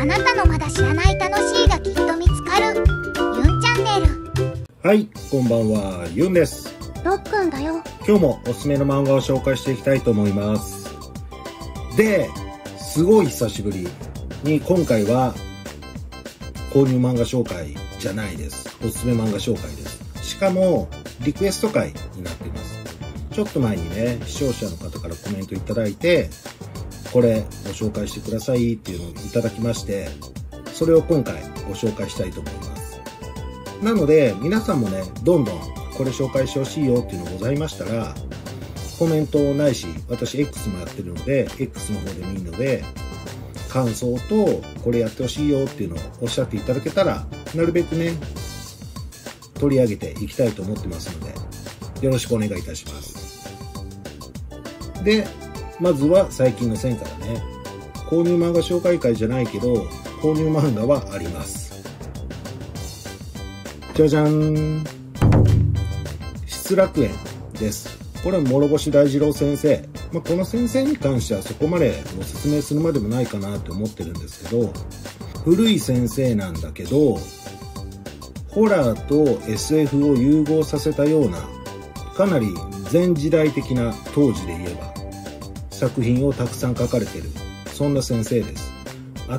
あなたのまだ知らない楽しいがきっと見つかるユンチャンネルはい、こんばんは、ユンです。ロックンだよ今日もおすすめの漫画を紹介していきたいと思います。で、すごい久しぶりに今回は購入漫画紹介じゃないです。おすすめ漫画紹介です。しかも、リクエスト会になっています。ちょっと前にね、視聴者の方からコメントいただいて、これご紹介してくださいっていうのをいただきまして、それを今回ご紹介したいと思います。なので、皆さんもね、どんどんこれ紹介してほしいよっていうのございましたら、コメントないし、私 X もやってるので、X の方でもいいので、感想と、これやってほしいよっていうのをおっしゃっていただけたら、なるべくね、取り上げていきたいと思ってますので、よろしくお願いいたします。で、まずは最近の線からね、購入漫画紹介会じゃないけど、購入漫画はあります。じゃじゃん失楽園です。これは諸星大二郎先生。まあ、この先生に関してはそこまでご説明するまでもないかなって思ってるんですけど、古い先生なんだけど、ホラーと SF を融合させたような、かなり前時代的な当時で言えば、作品をたくさん書かれてる。そんな先生です。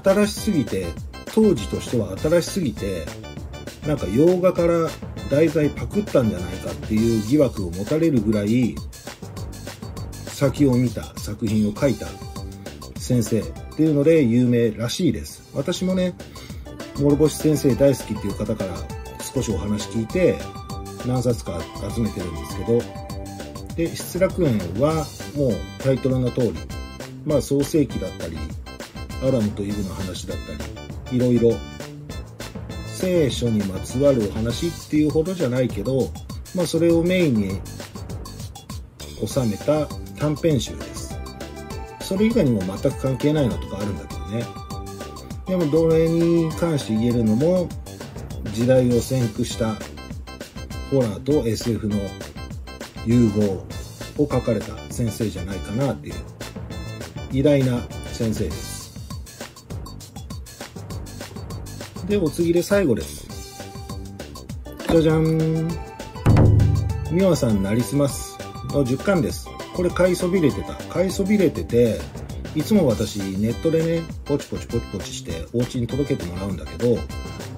新しすぎて、当時としては新しすぎて、なんか洋画から題材パクったんじゃないかっていう疑惑を持たれるぐらい先を見た作品を書いた先生っていうので有名らしいです私もね諸星先生大好きっていう方から少しお話聞いて何冊か集めてるんですけどで失楽園はもうタイトルの通りまあ創世記だったりアダムとイブの話だったりいろいろ聖書にまつわるお話っていうほどじゃないけど、まあそれをメインに収めた短編集です。それ以外にも全く関係ないのとかあるんだけどね。でもどれに関して言えるのも時代を先駆したホラーと SF の融合を書かれた先生じゃないかなっていう偉大な先生です。で、お次で最後です。じゃじゃん。美和さんなりすます。の10巻です。これ買いそびれてた。買いそびれてて、いつも私ネットでね、ポチポチポチポチしてお家に届けてもらうんだけど、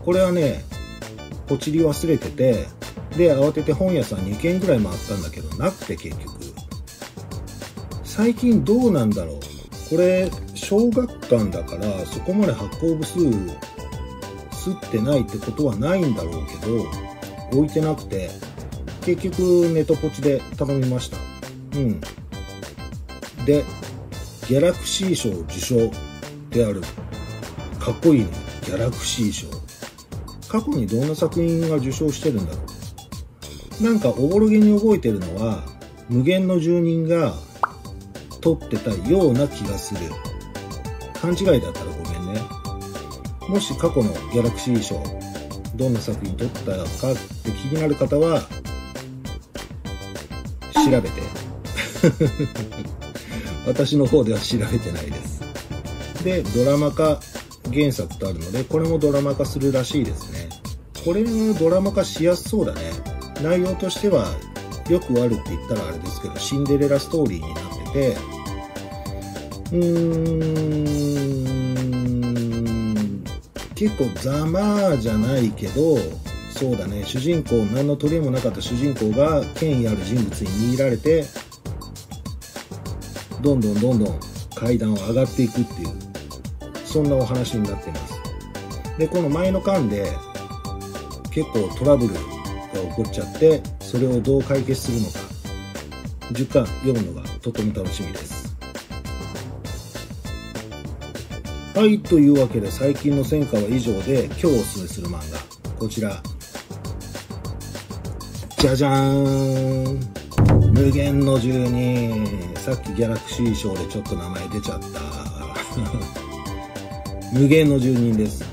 これはね、ポチり忘れてて、で、慌てて本屋さん2軒ぐらい回ったんだけど、なくて結局。最近どうなんだろう。これ、小学館だから、そこまで発行部数を吸ってないってことはないんだろうけど、置いてなくて、結局ネットポチで頼みました。うん。で、ギャラクシー賞受賞である。かっこいいね。ギャラクシー賞。過去にどんな作品が受賞してるんだろう。なんかおぼろげに覚えてるのは、無限の住人が撮ってたような気がする。勘違いだったらごめんね。もし過去のギャラクシー賞、どんな作品撮ったかって気になる方は、調べて。私の方では調べてないです。で、ドラマ化原作とあるので、これもドラマ化するらしいですね。これはドラマ化しやすそうだね。内容としては、よくあるって言ったらあれですけど、シンデレラストーリーになってて、うーん、結構ざまじゃないけど、そうだね、主人公、何の取り柄もなかった主人公が権威ある人物に握られて、どんどんどんどん階段を上がっていくっていう、そんなお話になってます。で、この前の巻で、結構トラブルが起こっちゃって、それをどう解決するのか、10巻読むのがとても楽しみです。はい、というわけで最近の戦果は以上で、今日おすすめする漫画、こちら。じゃじゃーん無限の住人。さっきギャラクシー賞でちょっと名前出ちゃった。無限の住人です。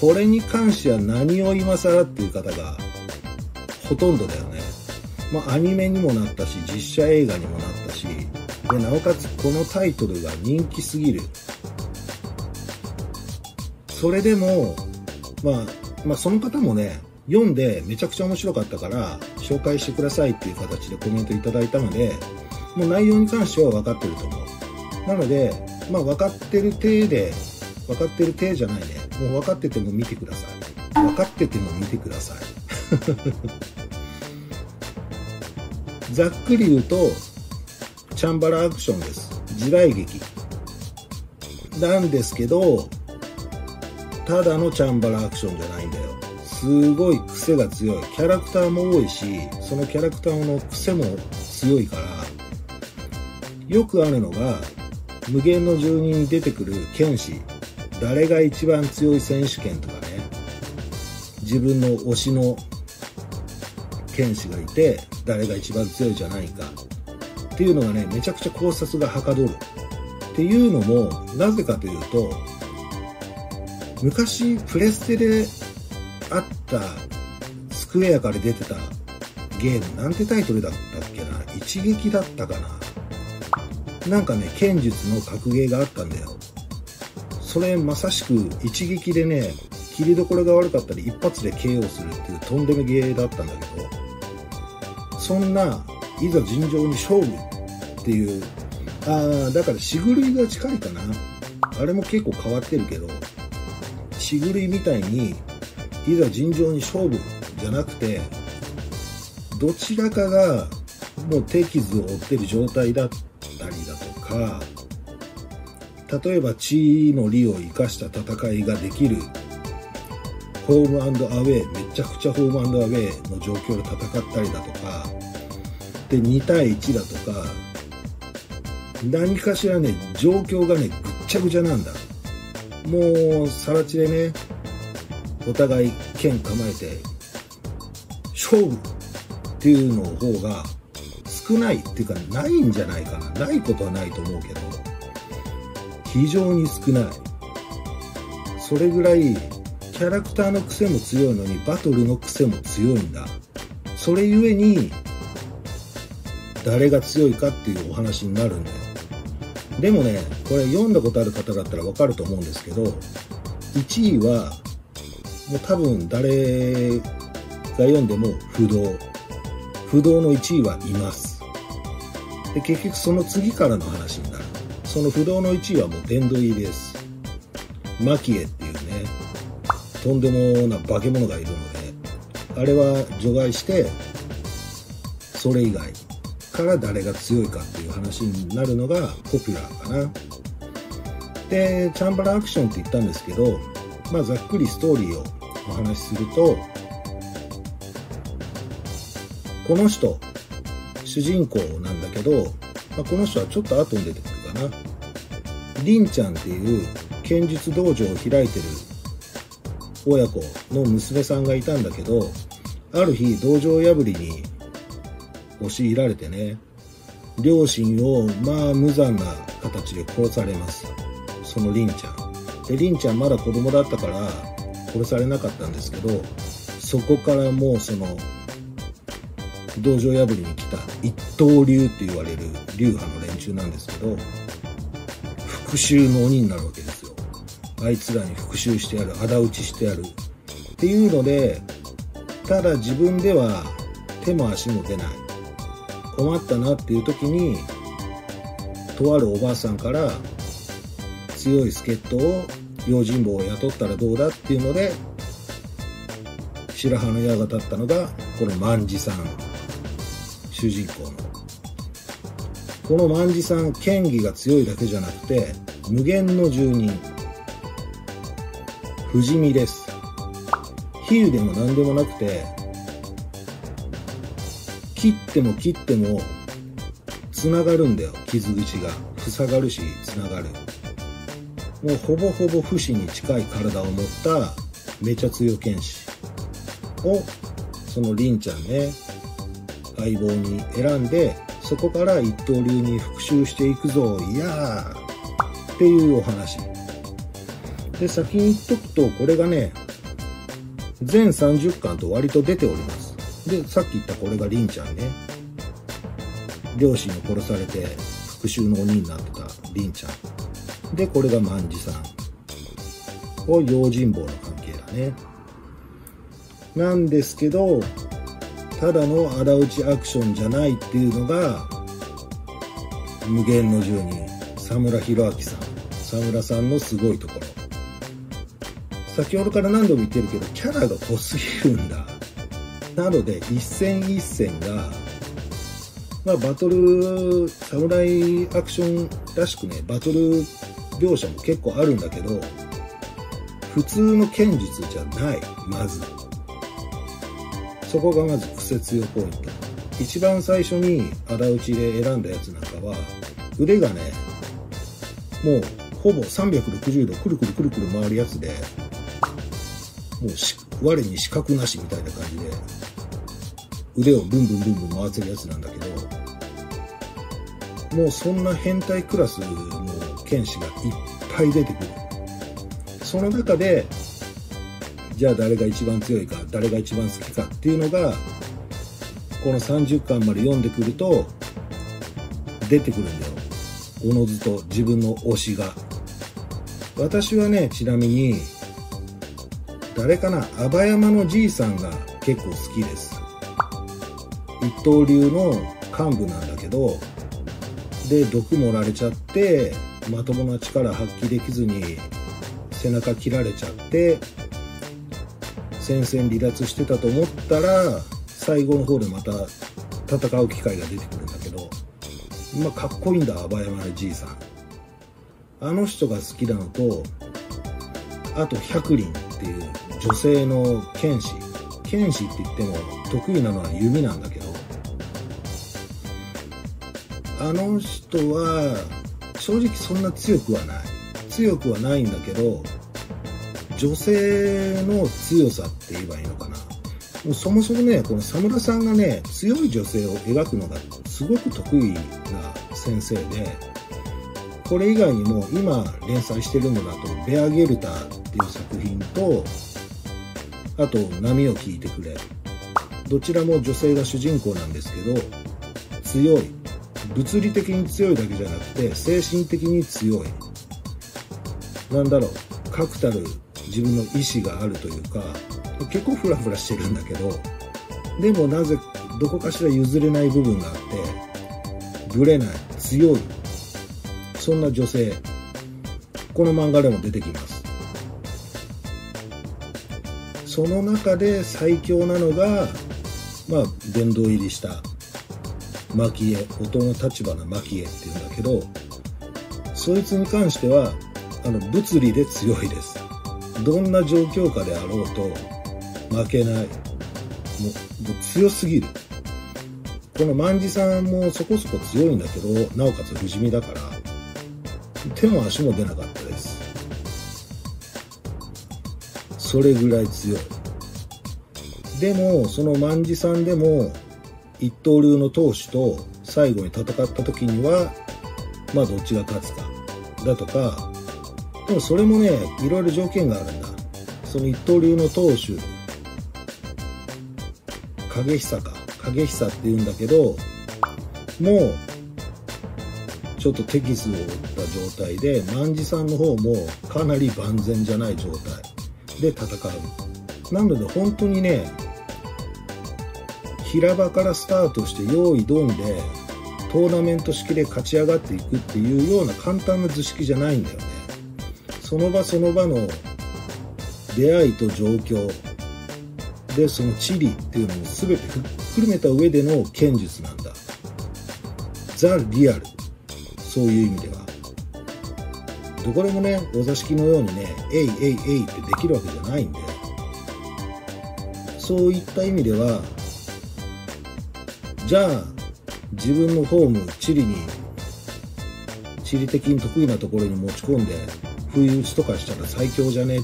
これに関しては何を今更っていう方がほとんどだよね。まあアニメにもなったし、実写映画にもなったし、で、なおかつこのタイトルが人気すぎる。それでも、まあ、まあその方もね、読んでめちゃくちゃ面白かったから紹介してくださいっていう形でコメントいただいたので、もう内容に関しては分かってると思う。なので、まあ分かってる体で、分かってる体じゃないね。もう分かってても見てください。分かってても見てください。ざっくり言うと、チャンバラアクションです。時代劇。なんですけど、ただのチャンバラアクションじゃないんだよ。すごい癖が強い。キャラクターも多いし、そのキャラクターの癖も強いから、よくあるのが、無限の住人に出てくる剣士、誰が一番強い選手権とかね、自分の推しの剣士がいて、誰が一番強いじゃないか。っていうのがね、めちゃくちゃ考察がはかどる。っていうのも、なぜかというと、昔プレステであったスクエアから出てたゲームなんてタイトルだったっけな？一撃だったかな？なんかね剣術の格ゲーがあったんだよそれまさしく一撃でね切りどころが悪かったり一発で KO するっていうとんでもゲーだったんだけどそんないざ尋常に勝負っていう。ああだからしぐるいが近いかな。あれも結構変わってるけどしぐるいみたいにいざ尋常に勝負じゃなくてどちらかがもう手傷を負ってる状態だったりだとか例えば地の利を生かした戦いができるホームアウェイめちゃくちゃホームアウェイの状況で戦ったりだとかで2対1だとか何かしらね状況がねぐっちゃぐちゃなんだ。もうさら地でねお互い剣構えて勝負っていうの方が少ないっていうかないんじゃないかな。ないことはないと思うけど非常に少ない。それぐらいキャラクターの癖も強いのにバトルの癖も強いんだ。それゆえに誰が強いかっていうお話になるんだよ。でもねこれ読んだことある方だったらわかると思うんですけど1位はもう多分誰が読んでも不動。不動の1位はいます。で結局その次からの話になる。その不動の1位はもう殿堂入りです。マキエっていうとんでもな化け物がいるのであれは除外してそれ以外から誰が強いかっていう話になるのがポピュラーかな。でチャンバラアクションって言ったんですけどまあざっくりストーリーをお話しするとこの人主人公なんだけど、まあ、この人はちょっと後に出てくるかな。りんちゃんっていう剣術道場を開いてる親子の娘さんがいたんだけどある日道場破りに押し入られてね両親をまあ無残な形で殺されます。そのりんちゃん。でりんちゃんまだ子供だったから殺されなかったんですけどそこからもうその道場破りに来た一刀流って言われる流派の連中なんですけど復讐の鬼になるわけですあいつらに復讐してやる仇討ちしてやる。っていうのでただ自分では手も足も出ない。困ったなっていう時にとあるおばあさんから強い助っ人を用心棒を雇ったらどうだっていうので白羽の矢が立ったのがこの万事さん。主人公の。この万事さん剣技が強いだけじゃなくて無限の住人。不死身です。比喩でも何でもなくて切っても切ってもつながるんだよ。傷口が。塞がるしつながる。もうほぼほぼ不死に近い体を持っためちゃ強剣士。をその凛ちゃんね相棒に選んでそこから一刀流に復讐していくぞ。いやー。っていうお話。で先に言っとくとこれがね全30巻と割と出ております。でさっき言ったこれが凛ちゃんね。両親を殺されて復讐の鬼になってた凛ちゃん。でこれが万事さん。こう用心棒の関係だね。なんですけどただの仇討ちアクションじゃないっていうのが無限の住人佐村弘明さん。佐村さんのすごいところ。先ほどから何度も言ってるけどキャラが濃すぎるんだ。なので一戦一戦がまあバトル侍アクションらしくねバトル描写も結構あるんだけど普通の剣術じゃない。まず。そこがまず癖強ポイント。一番最初に仇討ちで選んだやつなんかは腕がねもうほぼ360度くるくるくるくる回るやつでもうし我に資格なしみたいな感じで腕をブンブンブンブン回せるやつなんだけどもうそんな変態クラスの剣士がいっぱい出てくる。その中でじゃあ誰が一番強いか誰が一番好きかっていうのがこの30巻まで読んでくると出てくるんだよ。おのずと自分の推しが。私はねちなみに誰かな？阿葉山のじいさんが結構好きです。一刀流の幹部なんだけどで毒盛られちゃってまともな力発揮できずに背中切られちゃって戦線離脱してたと思ったら最後の方でまた戦う機会が出てくるんだけどまあかっこいいんだ阿葉山のじいさん。あの人が好きなのとあと百輪っていう女性の剣士。剣士って言っても得意なのは弓なんだけどあの人は正直そんな強くはない。強くはないんだけど女性の強さって言えばいいのかな。もうそもそもねこの佐村さんがね強い女性を描くのがすごく得意な先生でこれ以外にも今連載してるのだと「ベアゲルター」っていう作品とあと「波を聞いてくれ」どちらも女性が主人公なんですけど強い。物理的に強いだけじゃなくて精神的に強い。なんだろう。確たる自分の意志があるというか結構フラフラしてるんだけどでもなぜどこかしら譲れない部分があってぶれない強い。そんな女性。この漫画でも出てきます。その中で最強なのがまあ殿堂入りした蒔絵音の立花蒔絵っていうんだけどそいつに関してはあの物理で強いです。どんな状況下であろうと負けない。もう強すぎる。この万事さんもそこそこ強いんだけどなおかつ不死身だから手も足も出なかっそれぐらい強い。でもその万事さんでも一刀流の投手と最後に戦った時にはまあどっちが勝つかだとかでもそれもねいろいろ条件があるんだ。その一刀流の投手影久か影久っていうんだけどもうちょっとテキスを打った状態で万事さんの方もかなり万全じゃない状態。で戦う。なので本当にね平場からスタートして用意ドンでトーナメント式で勝ち上がっていくっていうような簡単な図式じゃないんだよね。その場その場の出会いと状況。でその地理っていうのも全てひっくるめた上での剣術なんだ。ザ・リアル。そういう意味では。どこでもねお座敷のようにね「えいえいえい」ってできるわけじゃないんでそういった意味ではじゃあ自分のホーム地理に地理的に得意なところに持ち込んで不意打ちとかしたら最強じゃね？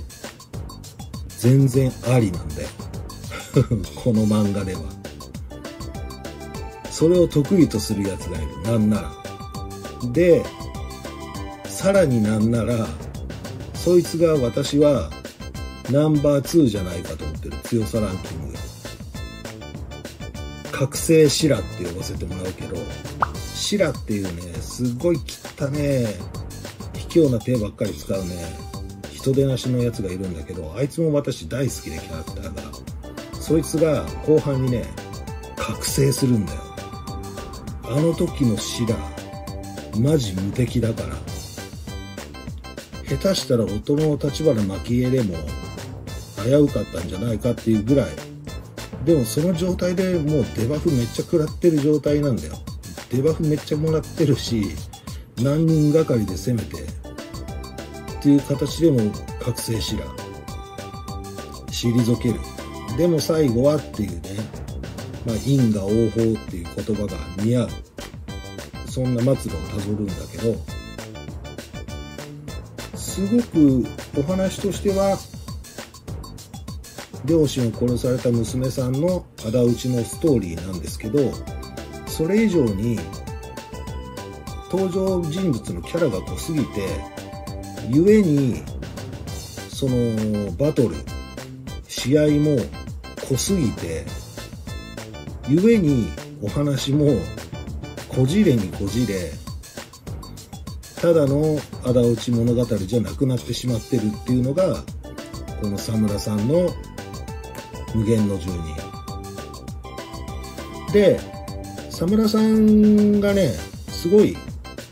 全然ありなんだよ。この漫画では。それを得意とするやつがいる。なんなら。でさらになんならそいつが私はナンバー2じゃないかと思ってる。強さランキングで覚醒シラって呼ばせてもらうけどシラっていうねすごい汚ね卑怯な手ばっかり使うね人出なしのやつがいるんだけどあいつも私大好きでキャラクターがそいつが後半にね覚醒するんだよ。あの時のシラマジ無敵だから。下手したら音の立花蒔絵でも危うかったんじゃないかっていうぐらいでもその状態でもうデバフめっちゃ食らってる状態なんだよ。デバフめっちゃもらってるし何人がかりで攻めてっていう形でも覚醒しら退ける。でも最後はっていうね、まあ、因果応報っていう言葉が似合う。そんな末路をたどるんだけど。すごくお話としては両親を殺された娘さんの仇討ちのストーリーなんですけどそれ以上に登場人物のキャラが濃すぎて故にそのバトル試合も濃すぎて故にお話もこじれにこじれただの仇討ち物語じゃなくなってしまってるっていうのがこの佐村さんの無限の住人。で佐村さんがねすごい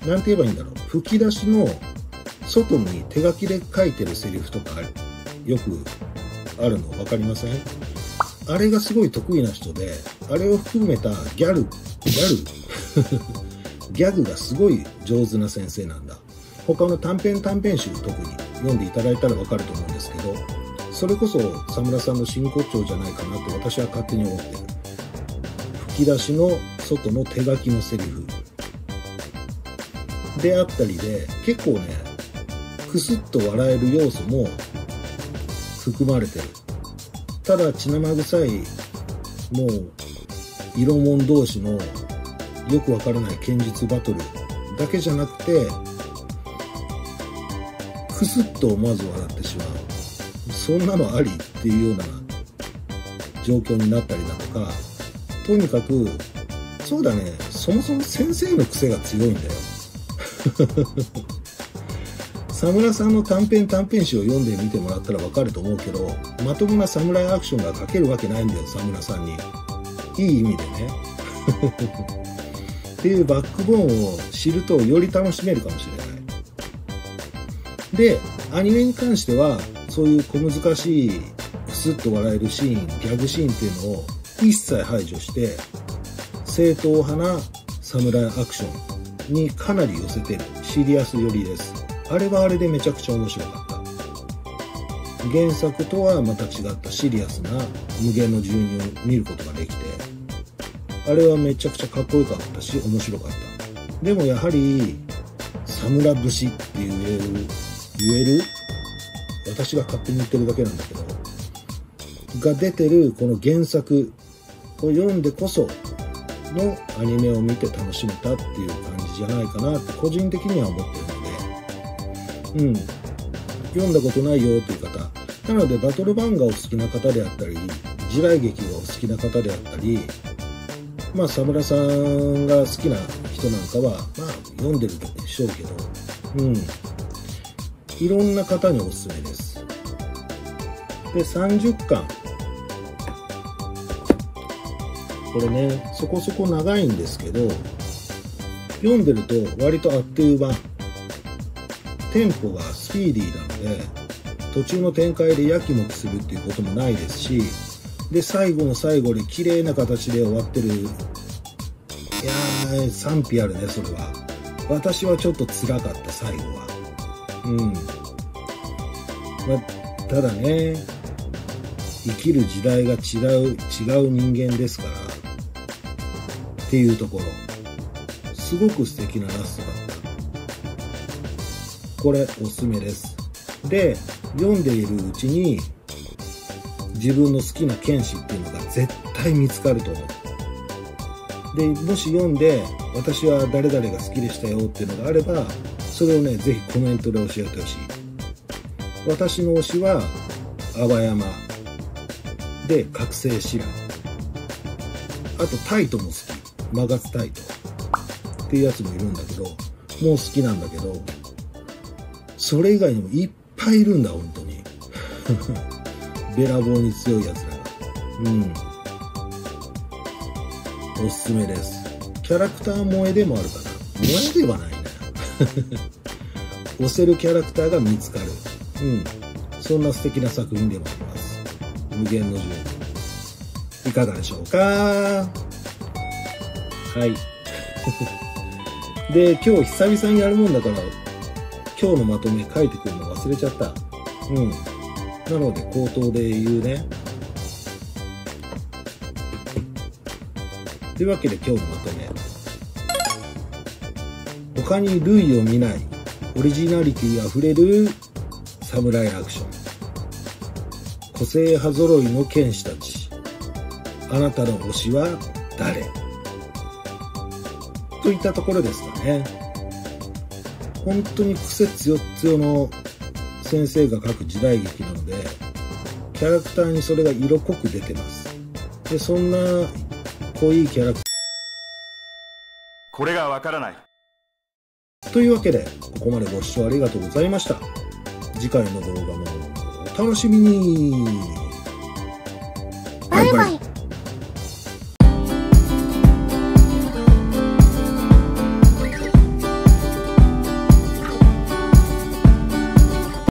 何て言えばいいんだろう。吹き出しの外に手書きで書いてるセリフとかよくあるの分かりません？あれがすごい得意な人であれを含めたギャルギャル。ギャグがすごい上手な先生なんだ。他の短編短編集特に読んでいただいたら分かると思うんですけどそれこそ佐村さんの真骨頂じゃないかなって私は勝手に思ってる。吹き出しの外の手書きのセリフ。であったりで結構ねクスッと笑える要素も含まれてる。ただ血生臭いもう色物同士のよくわからない剣術バトルだけじゃなくてクスッとまず笑ってしまう。そんなのありっていうような状況になったりだとかとにかくそうだね。そもそも先生の癖が強いんだよ。沢村さんの短編短編集を読んでみてもらったらわかると思うけどまともな侍アクションが書けるわけないんだよ沢村さんに。いい意味でね。っていうバックボーンを知るとより楽しめるかもしれない。でアニメに関してはそういう小難しいクスッと笑えるシーンギャグシーンっていうのを一切排除して正統派な侍アクションにかなり寄せてる。シリアス寄りです。あれはあれでめちゃくちゃ面白かった。原作とはまた違ったシリアスな無限の住人を見ることができてあれはめちゃくちゃかっこよかったし面白かった。でもやはりサムラ節って言える言える私が勝手に言ってるだけなんだけどが出てるこの原作を読んでこそのアニメを見て楽しめたっていう感じじゃないかなって個人的には思ってるので。うん。読んだことないよという方。なのでバトル漫画を好きな方であったり時代劇がお好きな方であったりまあ沢村さんが好きな人なんかはまあ読んでるでしょうけどうん。いろんな方におすすめです。で30巻これねそこそこ長いんですけど読んでると割とあっという間。テンポがスピーディーなので途中の展開でやきもきするっていうこともないですしで最後の最後で綺麗な形で終わってる。いやー賛否あるねそれは。私はちょっと辛かった最後は。うん。まあただね生きる時代が違う違う人間ですから。っていうところ。すごく素敵なラストだった。これおすすめです。で読んでいるうちに自分の好きな剣士っていうのが絶対見つかると思う。でもし読んで私は誰々が好きでしたよっていうのがあればそれをねぜひコメントで教えてほしい。私の推しは阿波山。で覚醒シラあとタイトも好き。マガツタイトっていうやつもいるんだけどもう好きなんだけどそれ以外にもいっぱいいるんだ本当に。べらぼうに強いやつらが。うん。おすすめです。キャラクター萌えでもあるかな萌えではないな。押せるキャラクターが見つかる。うん。そんな素敵な作品でもあります。無限の住人いかがでしょうか？はい。で今日久々にやるもんだから今日のまとめ書いてくるの忘れちゃった。うん。なので口頭で言うね。というわけで今日のまとめ他に類を見ない。オリジナリティあふれる。サムライアクション。個性派揃いの剣士たち。あなたの推しは誰？といったところですかね。本当に癖強強の先生が書く時代劇なのでキャラクターにそれが色濃く出てます。でそんな濃いキャラクター。これがわからない。というわけでここまでご視聴ありがとうございました。次回の動画もお楽しみに。バイバイ